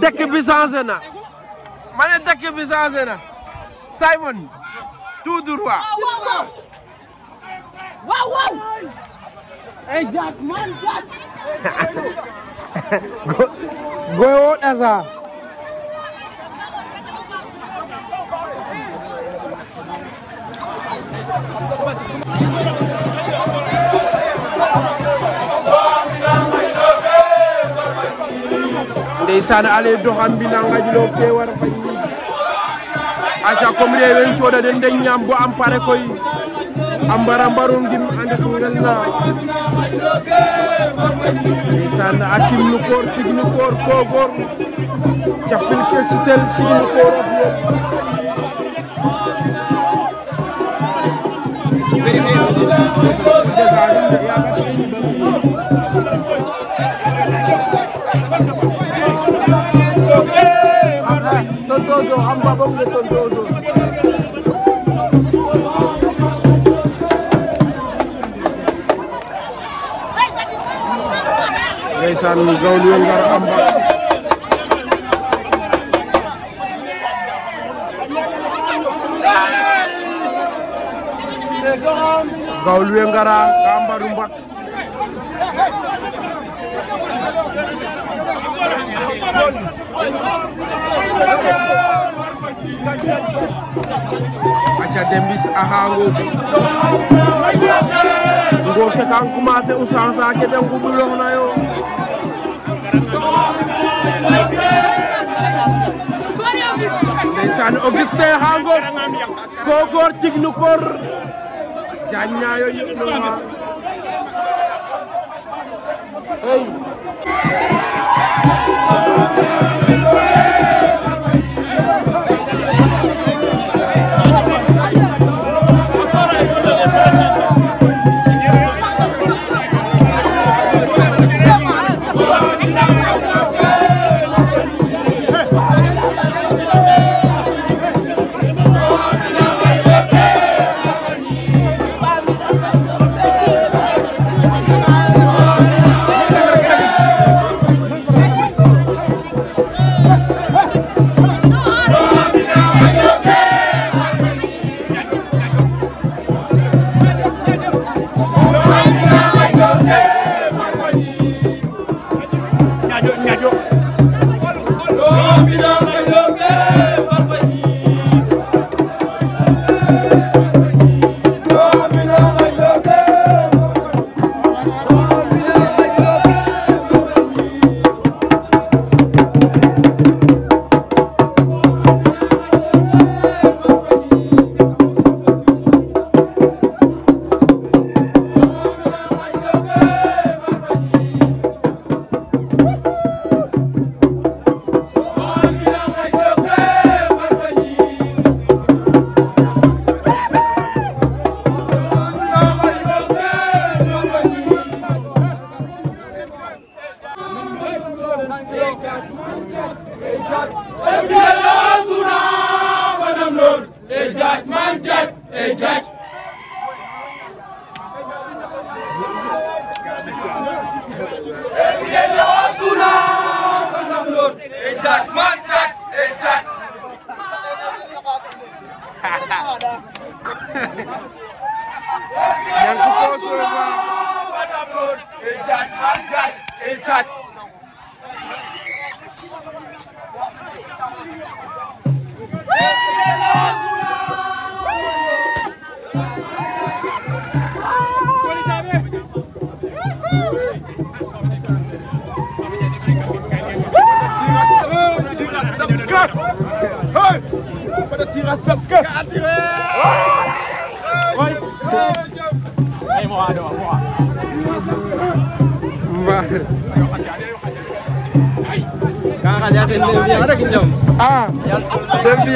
dëkk bi changé na ma ne dëkk bi changé na Simon tout droit waaw waaw ay jaat man jaat goy o ɗasa Thank you. ndeysaan ale doxam bi nangajulo te war fay aca comme rewen cooda den de ñaam bo am pare koy a ngim ande xangal na ndeysaan a kim nu koor pig nu koor koogor cafil ke sutel pig koor of yob tondozo amba bonge tondozo ndeysaan amba aca Dembis a xaangu ngoor ke kan commencé u sansa ke de ngubuloox na yo ndeysaan Augustin xaango ko goor jig nu koor jaañ na yo yëg no xa ey ¡Eso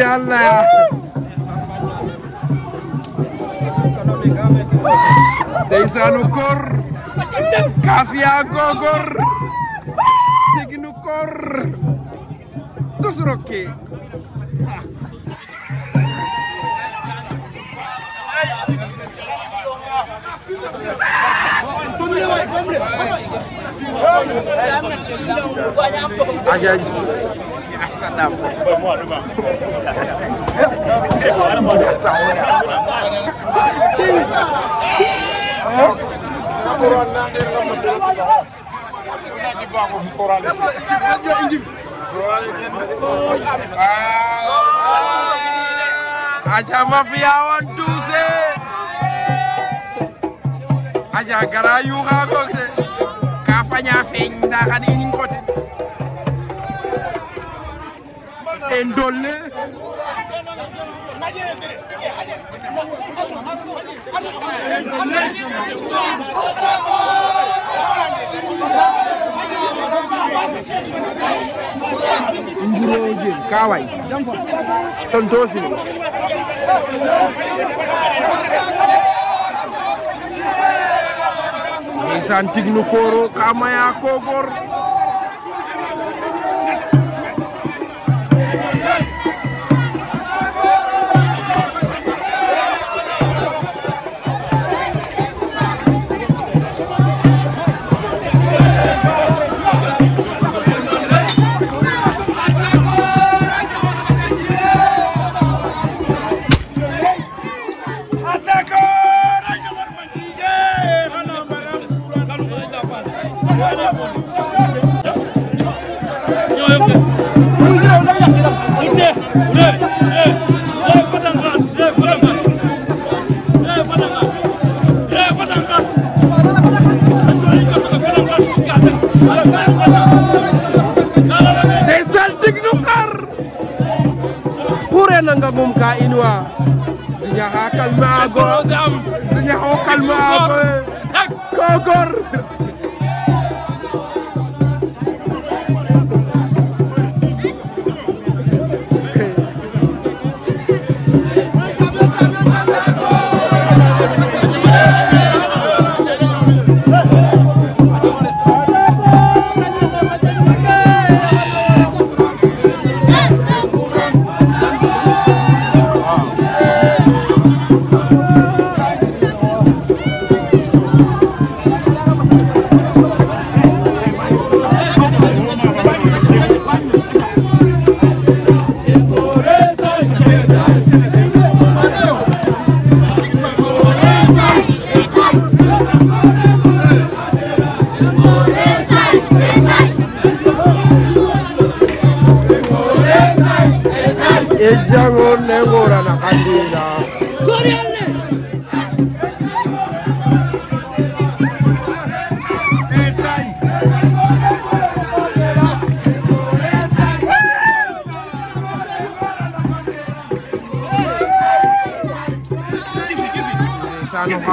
yàlla deysaanu koor kaafiyaa googor teginu koor tusrokke ajaji aja Aja mafiawan sih, Aja garayu kagok. Kafanya fenda kan ini. Ndolé Nduroje kawai tontosi ne Nisan tignu koro kamaya kogor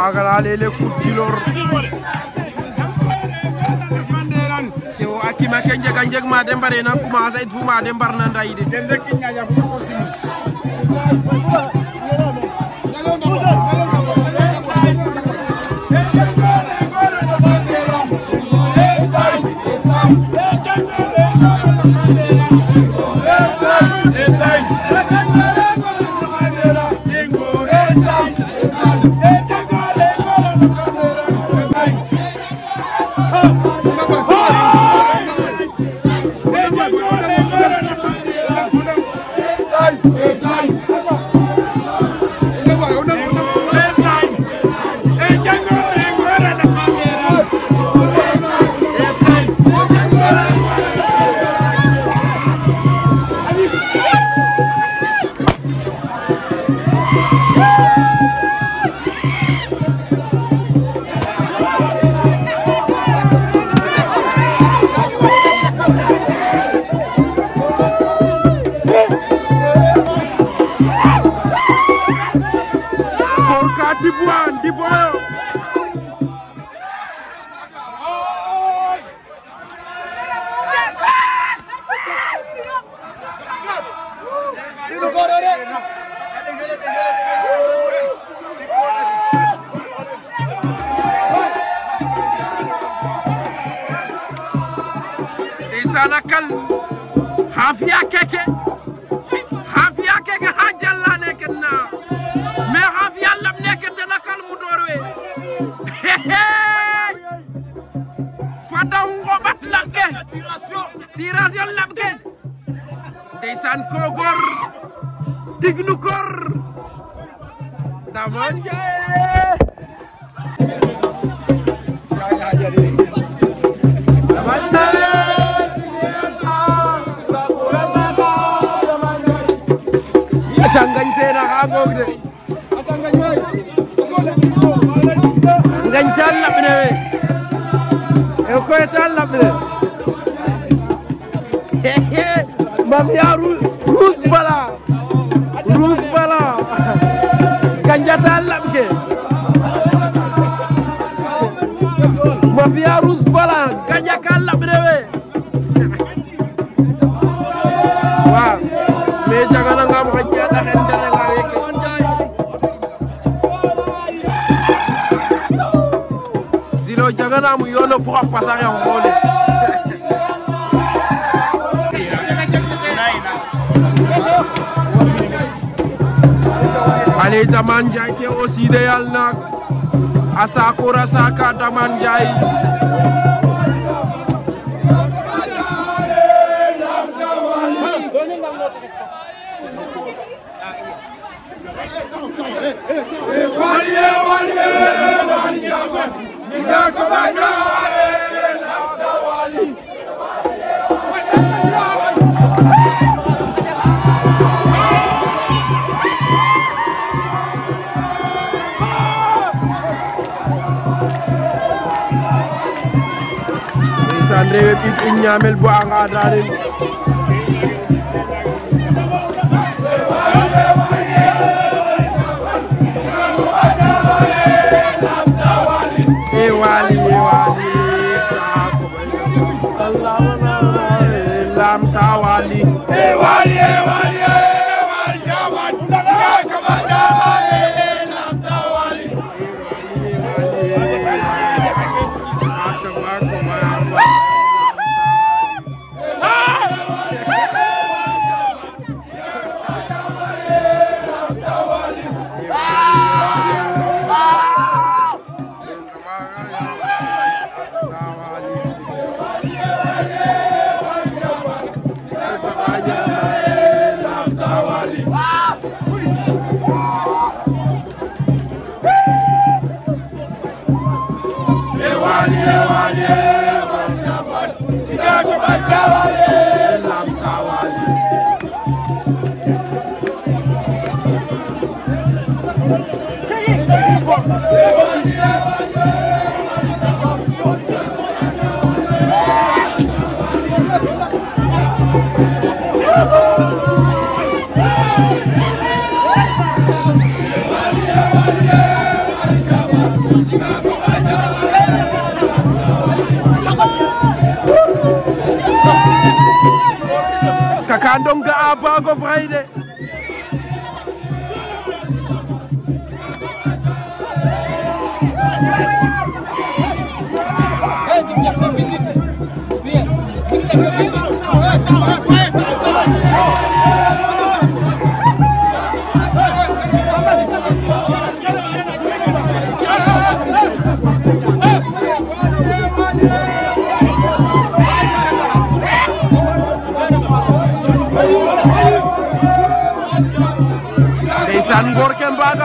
agalaleele kuccilor kewo a kima ke njega njeg ma de mbarena commencer it fu ma de mbarna ndayide Ndamaan Njaay ngañ seen a xaa ngoog de ngañ taan laɓ ne we e koy taan laɓ ne mam yaa ruus bala namu yolo fuka fasare ngole ale daman jay ke aussi de yal nak asakura saka daman jay ñaamel bu anga darin ewaali eh, eh, ewaali eh, lam tawali andong ga'a Mbako Faye de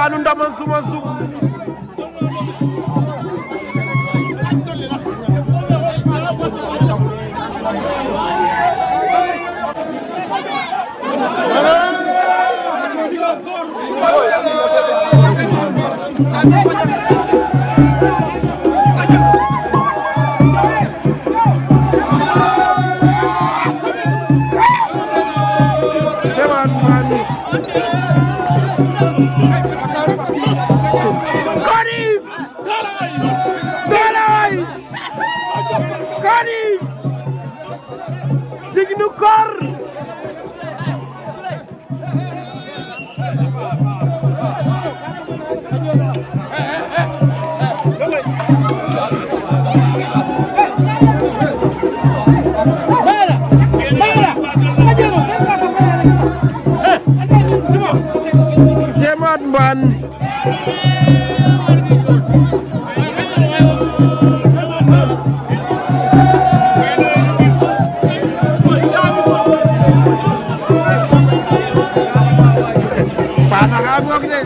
daanu ndama suma su Kanif Galay Kanif dig nu kor Xurbaan paana xaa goog de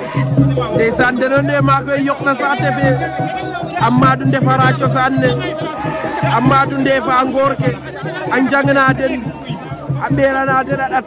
ndeysaan de noon de maa koy yok na saate fe Amadou ndefara cosaan ne Amadou ndefa ngoor ke a njangna den a ɓeerana den a ɗat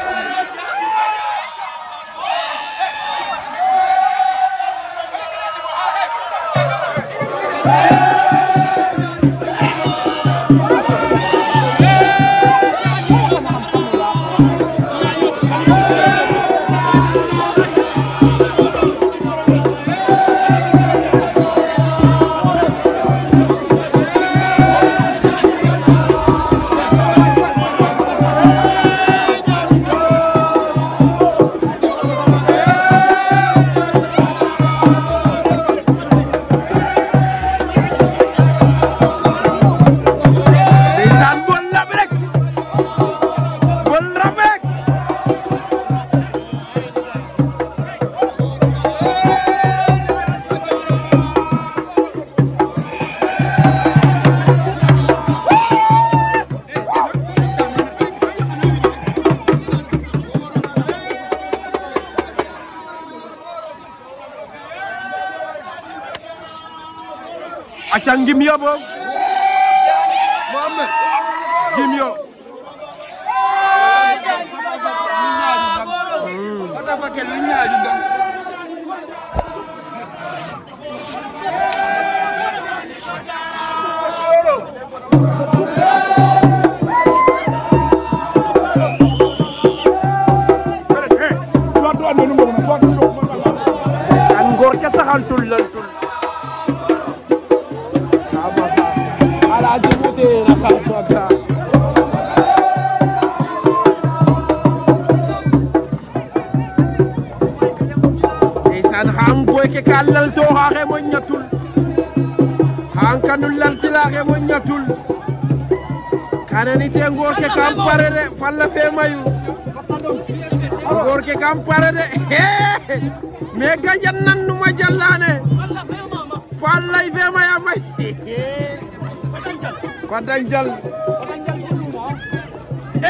canggim ya bok kallal to xaaxe moƴ ñatul xan kanu laltilaxe moƴ ñatul kanani te ngoor ke kam pare de falla fe mayu ngoor ke kam pare de me gajan nan numa jallane fallay fe maya may fadan jal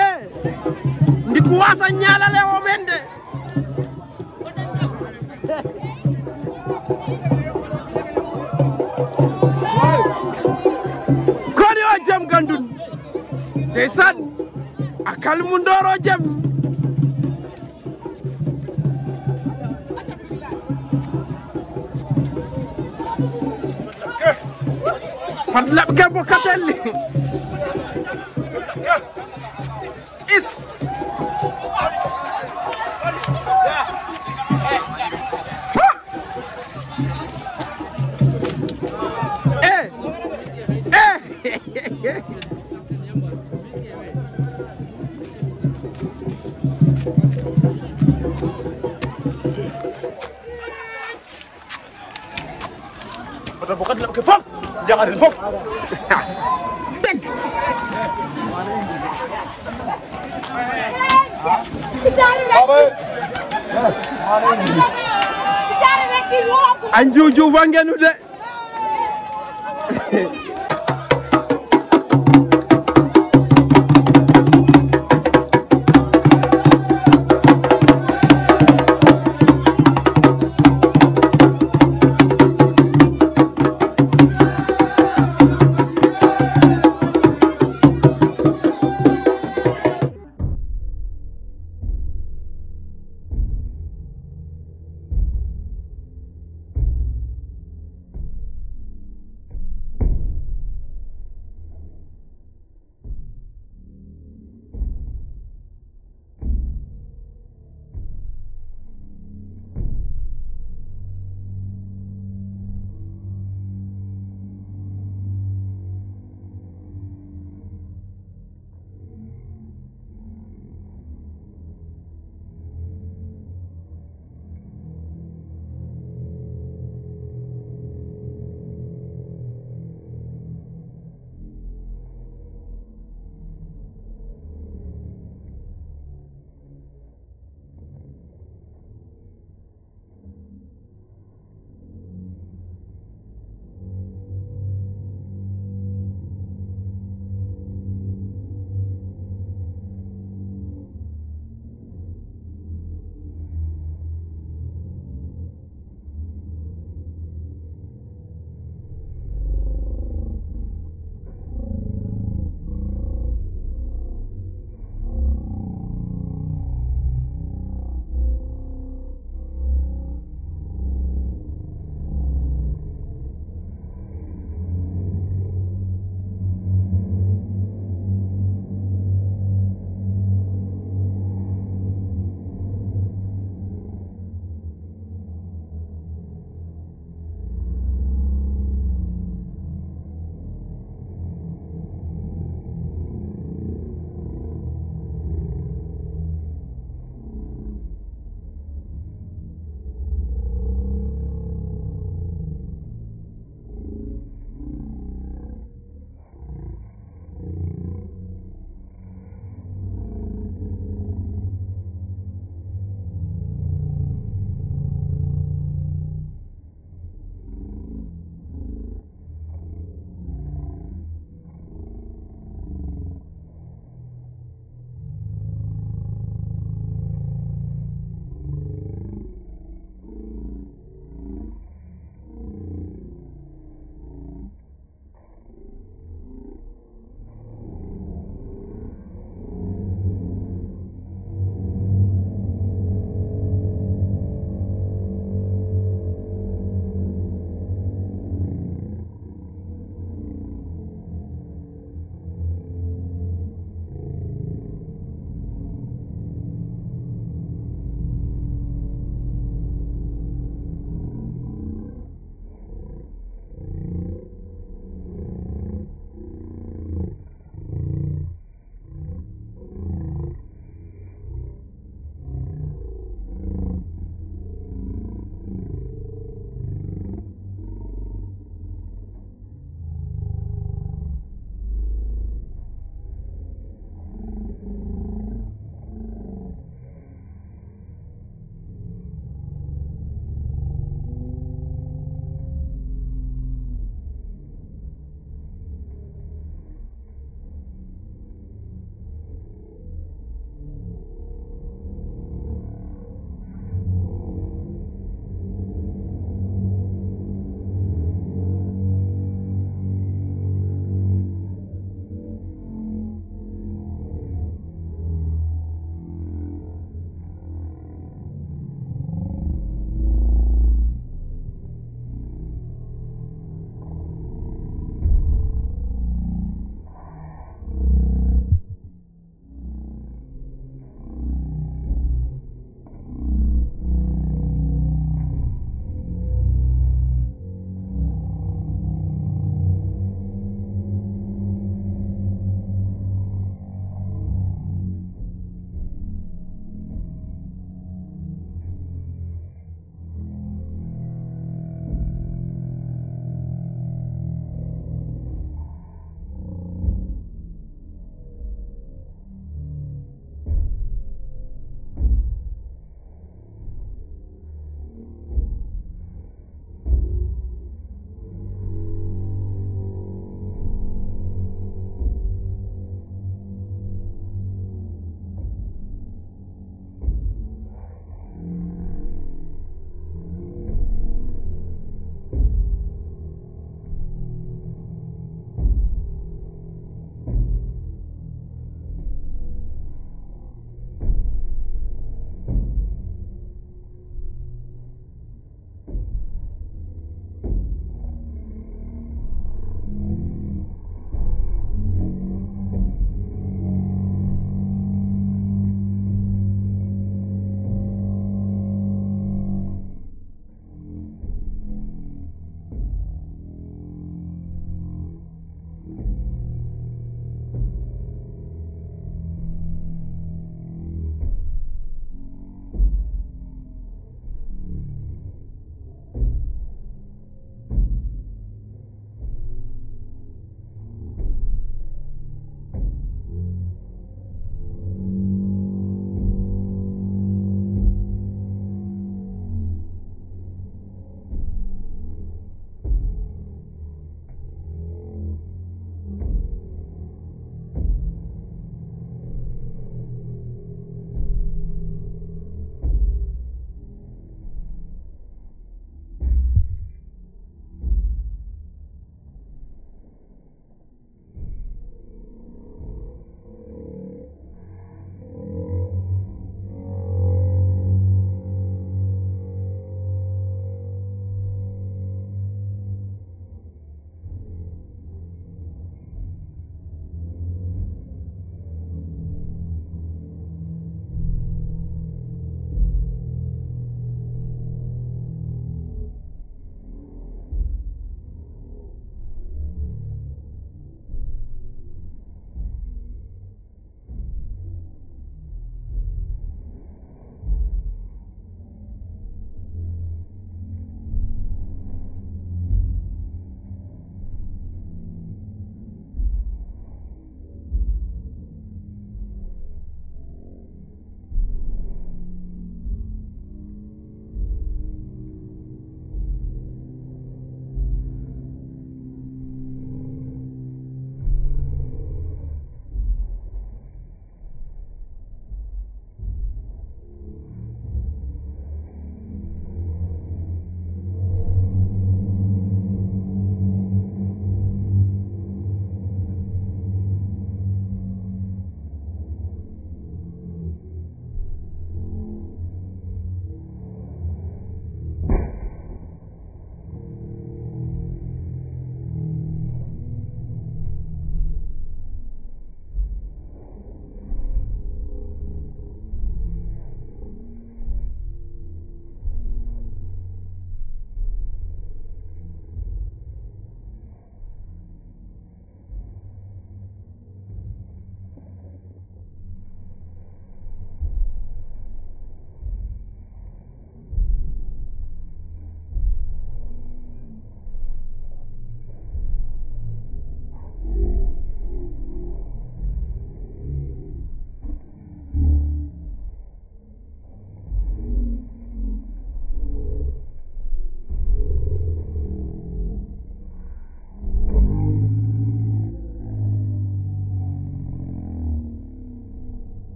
e eh, ndiku wasa ñalale o mu Ndoro Tafatin foog teg. Anju Diouf ngeen de.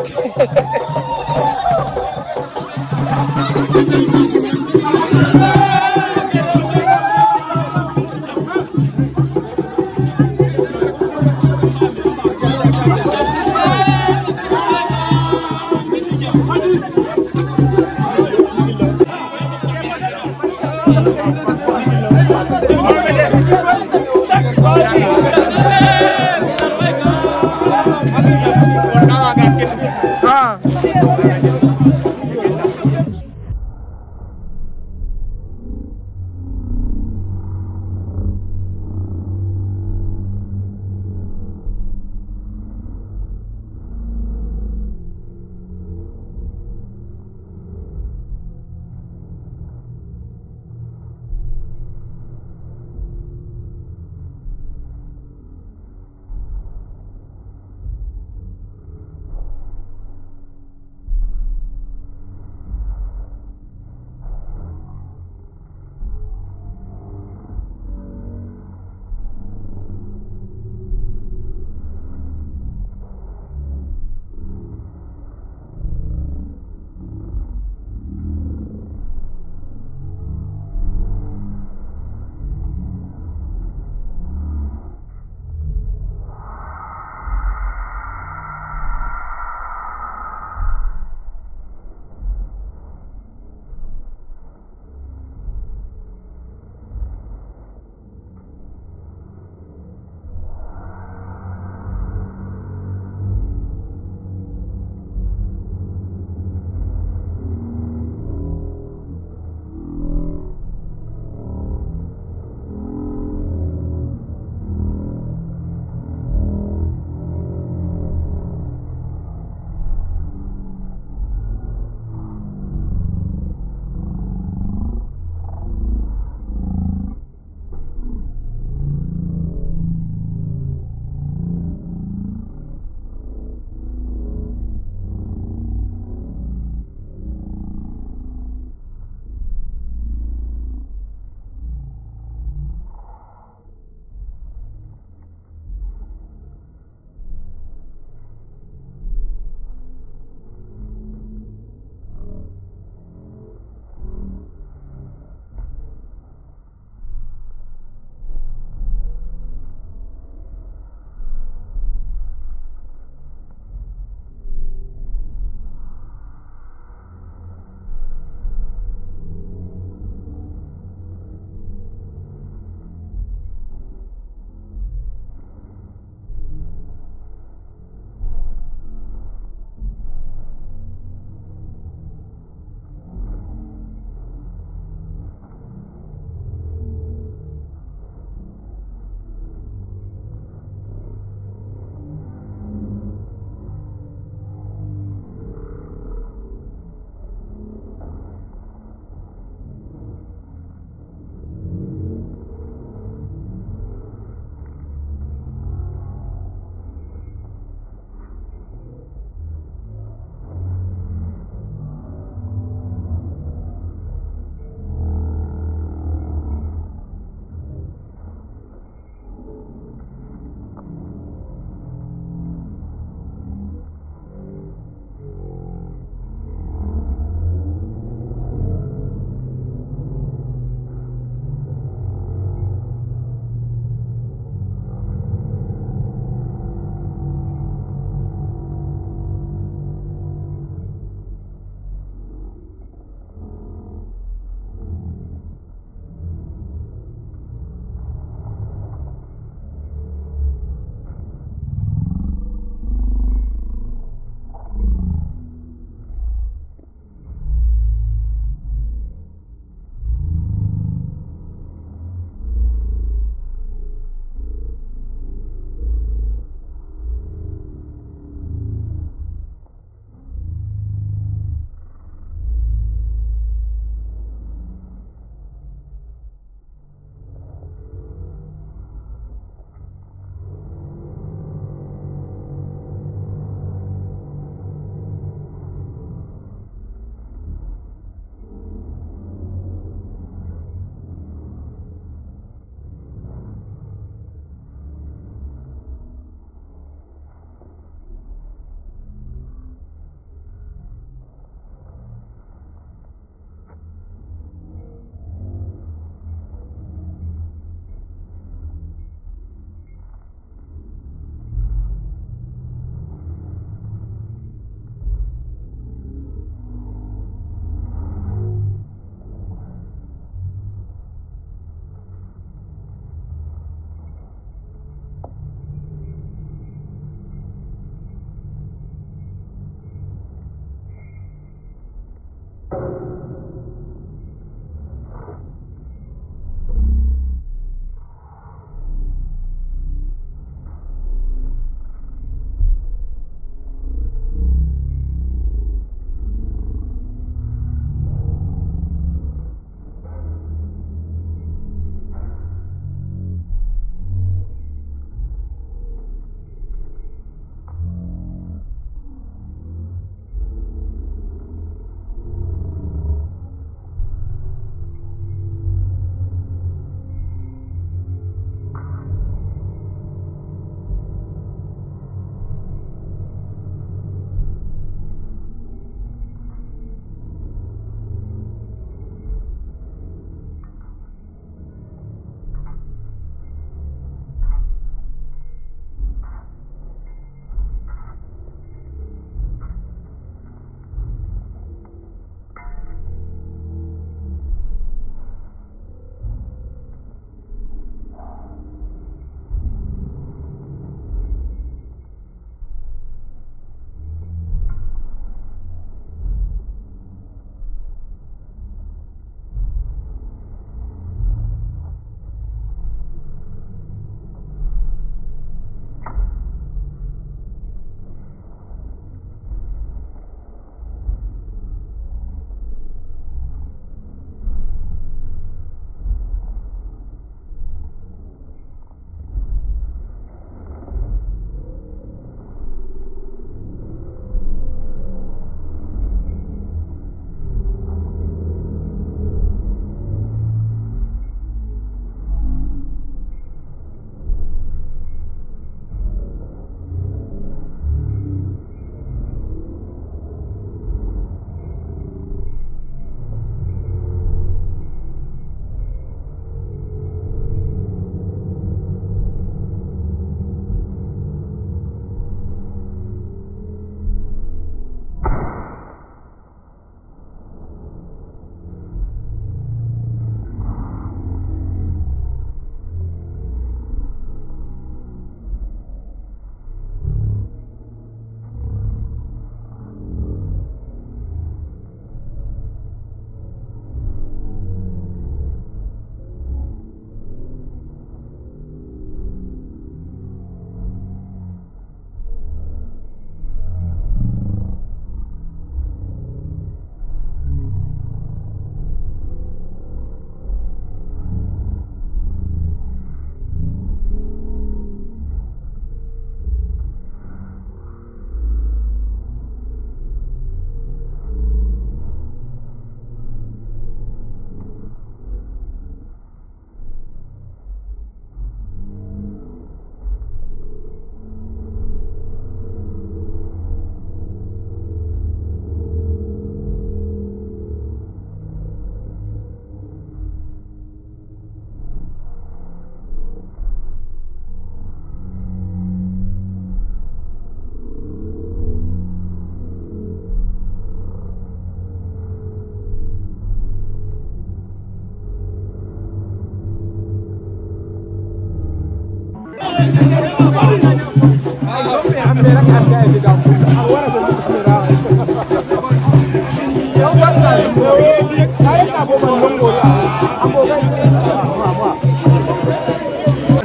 Thank you.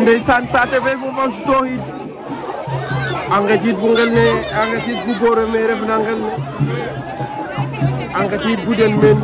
ndeysaan saate fe fofa sutooxid a ngetiid fu ngel ne a ngetiid fu goore me refna ngel ne a ngetiid fu den meen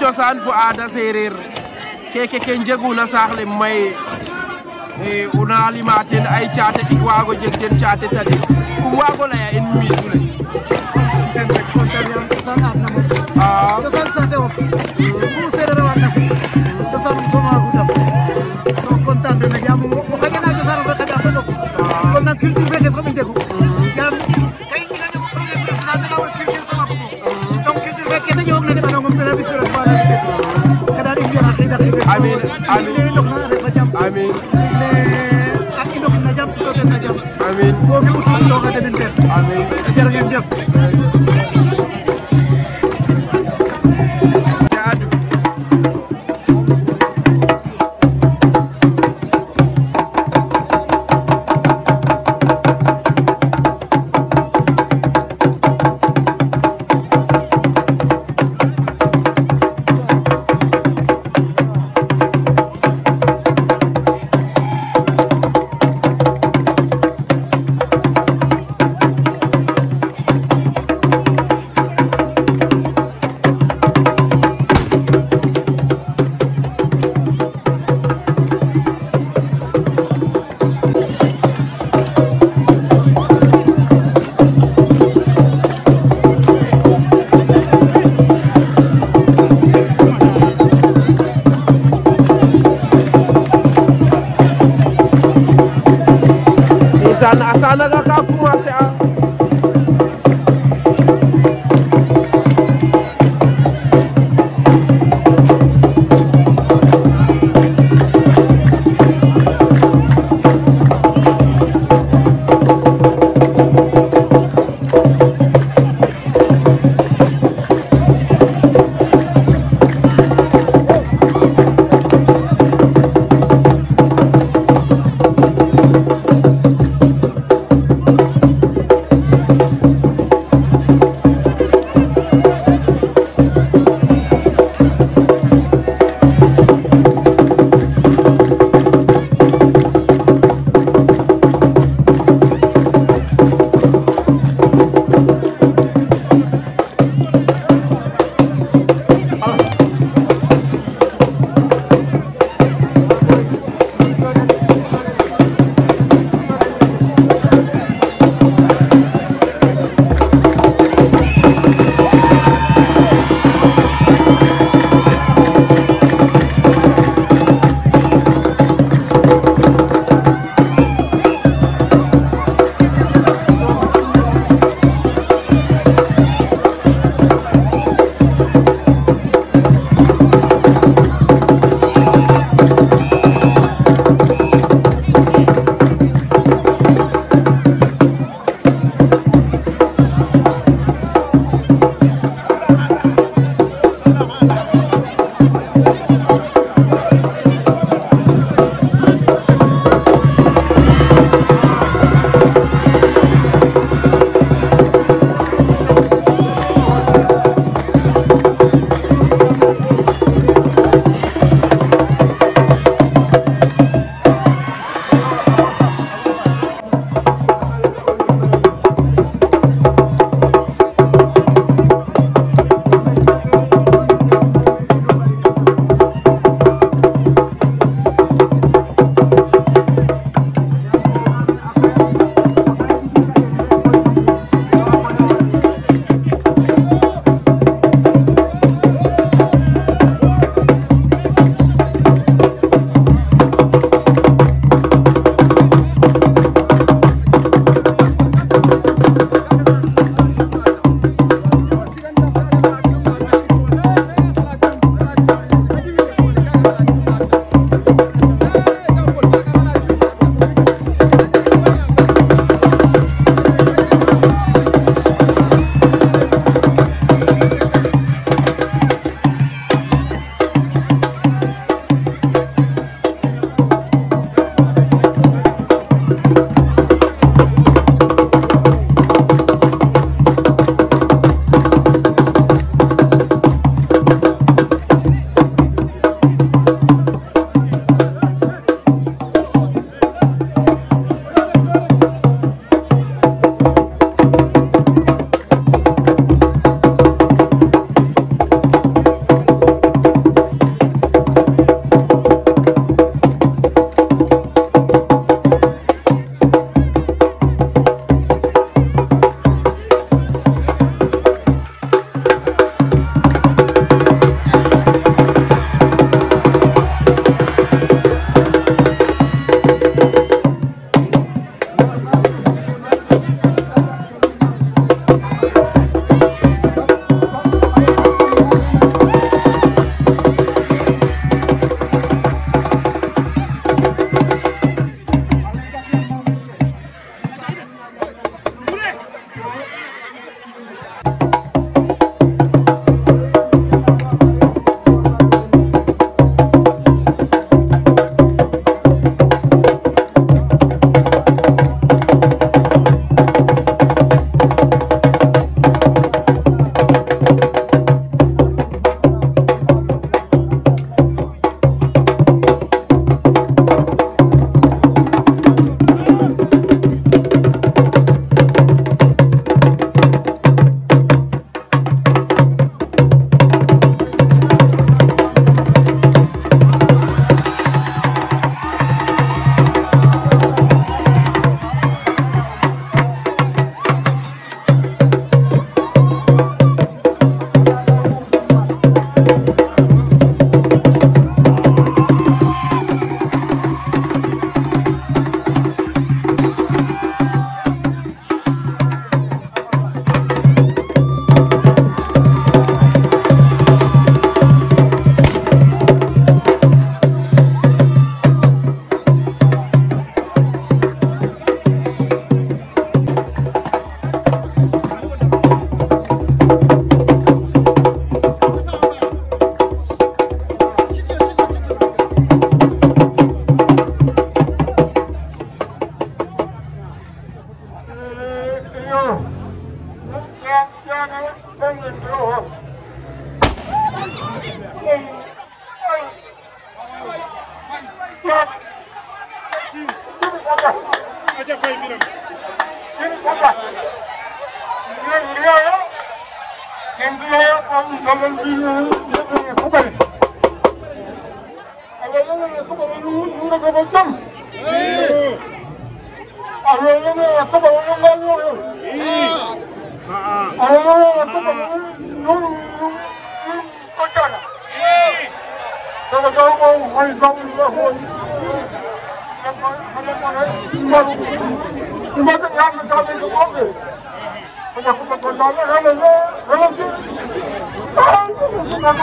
cosaan fo aada sereer keke ke njeguna saax maye o naa ay caate ɗik waago jeg teen caate tadik kum waago laya in miisu le cosaan saate of ku sereer a waag cosaan som waagu dam to content de nag yaam o xaƴanga cosaan fo donc kon 嗯嗯嗯，打架了！一，那个家伙还有家伙在混，那个那个那个，他妈的，他妈的，娘们操你妈的！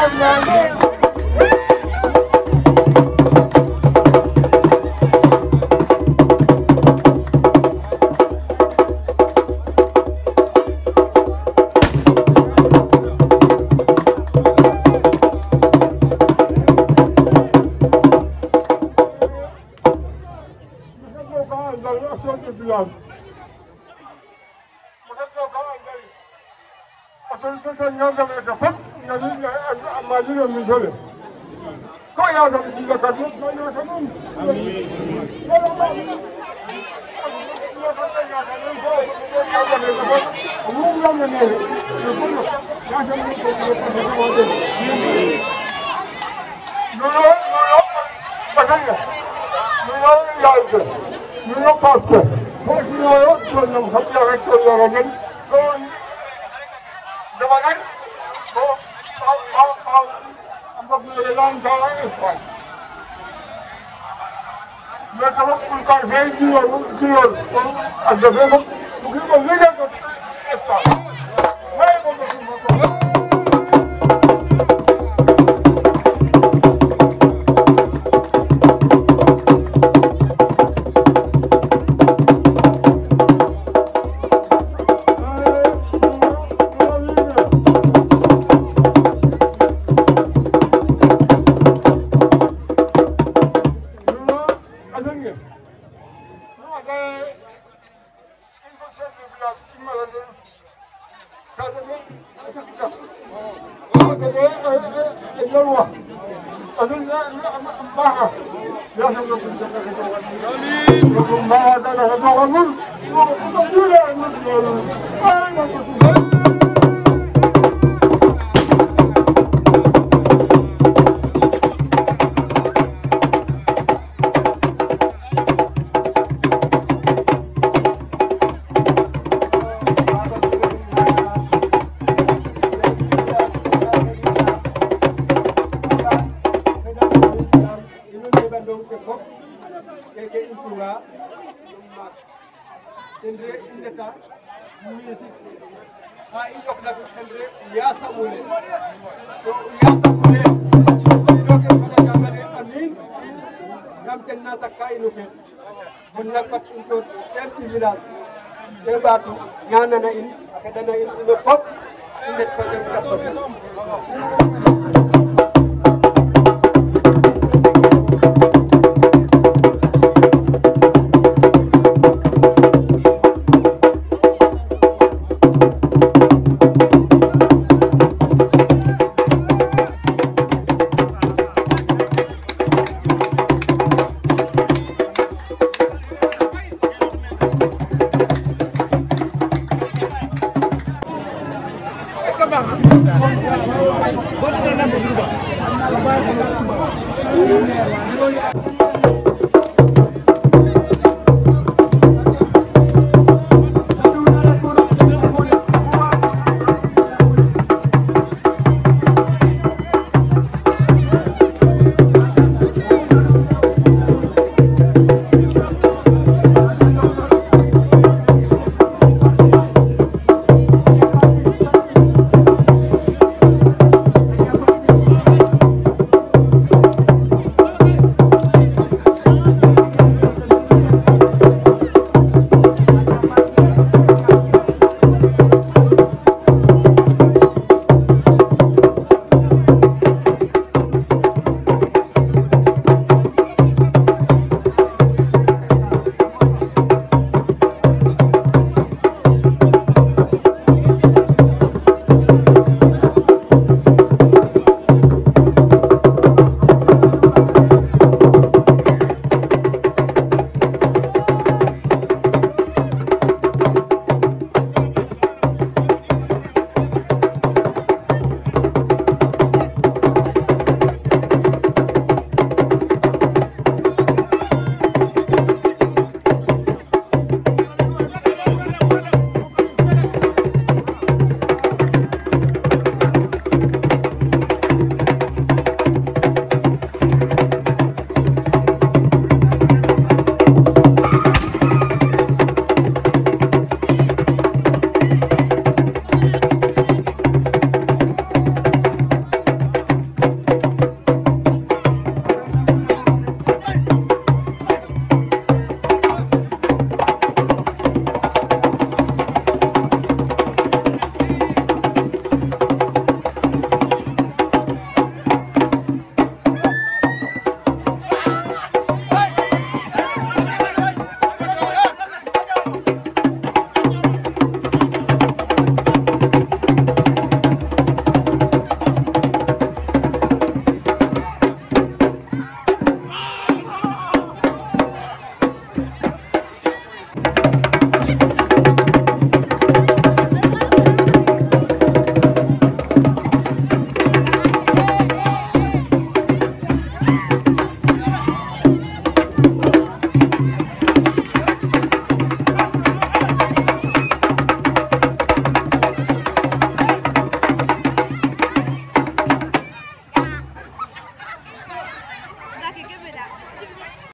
ما هذا هذا هذا dana in ada dana in ɓe ada inde